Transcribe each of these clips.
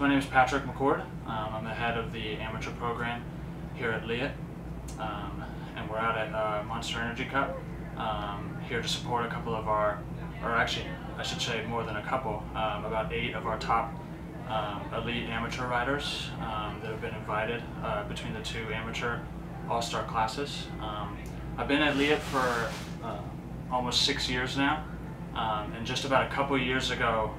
My name is Patrick McCord. Um, I'm the head of the amateur program here at Leatt. Um, and we're out at uh, Monster Energy Cup um, here to support a couple of our, or actually I should say more than a couple, um, about eight of our top um, elite amateur riders um, that have been invited uh, between the two amateur all-star classes. I've been at Leatt for uh, almost six years now, and just about a couple years ago,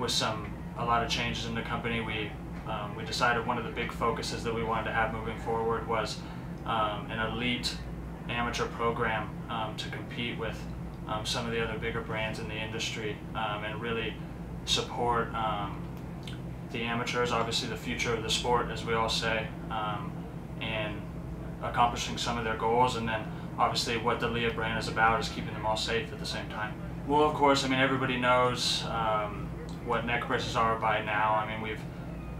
with some a lot of changes in the company, we um, we decided one of the big focuses that we wanted to have moving forward was um, an elite amateur program um, to compete with um, some of the other bigger brands in the industry um, and really support um, the amateurs, obviously the future of the sport, as we all say, and accomplishing some of their goals. And then obviously what the Leatt brand is about is keeping them all safe at the same time. Well, of course, I mean, everybody knows what neck braces are by now. I mean, we've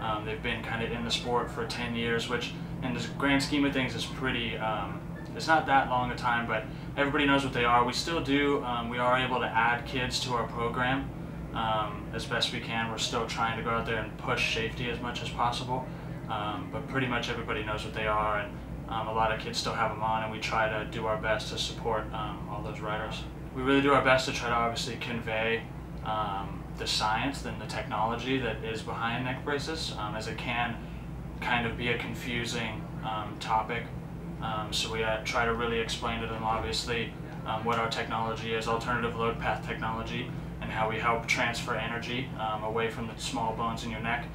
um, they've been kind of in the sport for 10 years, which in the grand scheme of things is pretty, um, it's not that long a time, but everybody knows what they are. We still do, um, we are able to add kids to our program um, as best we can. We're still trying to go out there and push safety as much as possible, um, but pretty much everybody knows what they are, and um, a lot of kids still have them on, and we try to do our best to support all those riders. We really do our best to try to obviously convey um, the science and the technology that is behind neck braces, um, as it can kind of be a confusing um, topic. Um, so we uh, try to really explain to them, obviously, um, what our technology is, alternative load path technology, and how we help transfer energy away from the small bones in your neck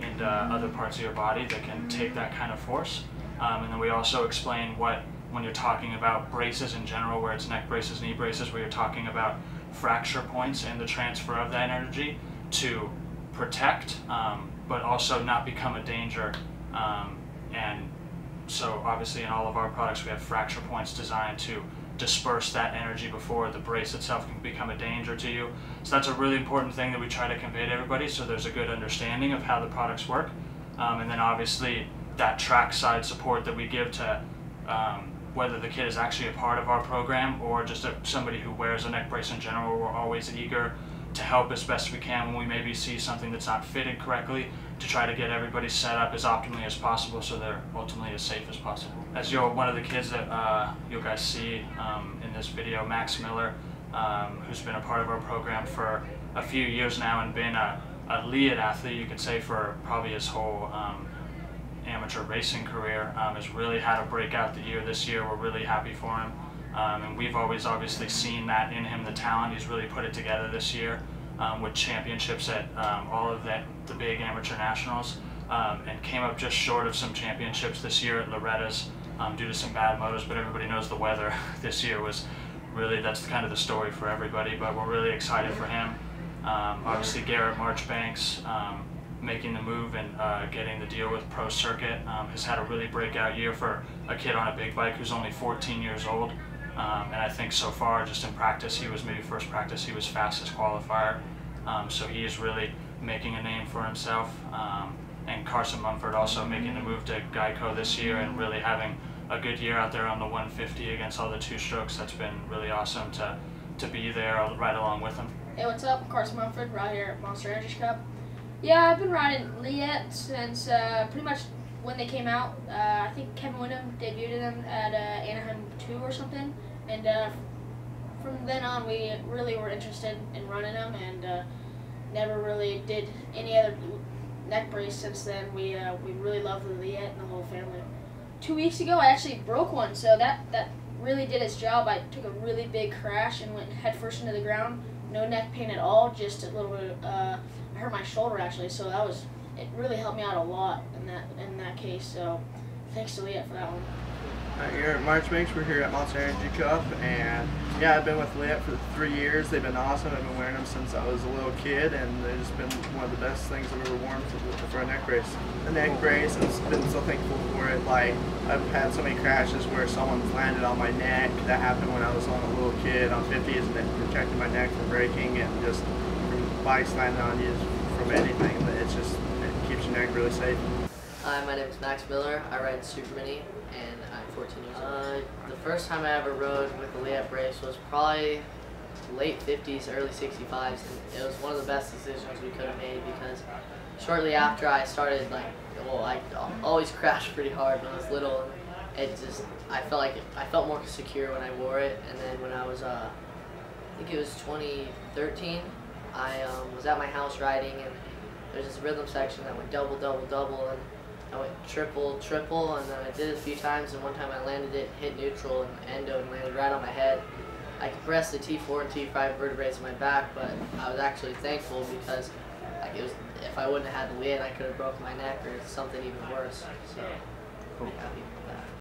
into other parts of your body that can take that kind of force. and then we also explain what when you're talking about braces in general, where it's neck braces, knee braces, where you're talking about fracture points and the transfer of that energy to protect, um, but also not become a danger. Um, and so obviously in all of our products we have fracture points designed to disperse that energy before the brace itself can become a danger to you. So that's a really important thing that we try to convey to everybody so there's a good understanding of how the products work. Um, and then obviously that track side support that we give to um, whether the kid is actually a part of our program or just a, somebody who wears a neck brace in general, we're always eager to help as best we can when we maybe see something that's not fitted correctly to try to get everybody set up as optimally as possible so they're ultimately as safe as possible. As you're one of the kids that uh, you guys see um, in this video, Max Miller, um, who's been a part of our program for a few years now and been a, a Leatt athlete, you could say, for probably his whole um, amateur racing career. Um, has really had a breakout the year this year. We're really happy for him. Um, and we've always obviously seen that in him, the talent. He's really put it together this year um, with championships at um, all of the, the big amateur nationals um, and came up just short of some championships this year at Loretta's um, due to some bad motos, but everybody knows the weather this year was really, that's kind of the story for everybody, but we're really excited for him. obviously Garrett Marchbanks, making the move and uh, getting the deal with Pro Circuit. Um, has had a really breakout year for a kid on a big bike who's only 14 years old. Um, and I think so far, just in practice, he was maybe first practice, he was fastest qualifier. Um, so he is really making a name for himself. Um, and Carson Mumford also making the move to Geico this year and really having a good year out there on the 150 against all the two strokes. That's been really awesome to, to be there right along with him. Hey, what's up? Carson Mumford, right here at Monster Energy Cup. Yeah, I've been riding Leatt since uh, pretty much when they came out. Uh, I think Kevin Windham debuted them at uh, Anaheim 2 or something. And uh, from then on, we really were interested in running them and uh, never really did any other neck brace since then. We, uh, we really love the Leatt and the whole family. Two weeks ago, I actually broke one, so that, that really did its job. I took a really big crash and went headfirst into the ground. No neck pain at all, just a little bit I hurt my shoulder actually, so that was it really helped me out a lot in that in that case. So thanks to Leatt for that one. Hi, here at Marchbanks. We're here at Monster Energy Cup, and yeah, I've been with Leatt for three years. They've been awesome. I've been wearing them since I was a little kid, and they've just been one of the best things I've ever worn for, for a neck brace. The neck brace, I've been so thankful for it. Like, I've had so many crashes where someone's landed on my neck. That happened when I was on a little kid on 50s, and it protected my neck from breaking, and just bikes landing on you from anything. But it's just, it keeps your neck really safe. Hi, my name is Max Miller. I ride Super Mini, and I'm 14 years old. Uh, the first time I ever rode with a Leatt brace was probably late 50s, early 65s, and it was one of the best decisions we could have made because shortly after I started, like, well, I always crashed pretty hard when I was little. And it just, I felt like I felt more secure when I wore it. And then when I was, uh, I think it was 2013, I um, was at my house riding, and there's this rhythm section that went double, double, double, and I went triple, triple, and then I did it a few times, and one time I landed it, hit neutral, and endo, and landed right on my head. I compressed the T4 and T5 vertebrae in my back, but I was actually thankful because like it was, if I wouldn't have had the lid, I could have broken my neck or something even worse. So, Cool. happy.